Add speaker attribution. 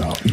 Speaker 1: out.